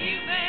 you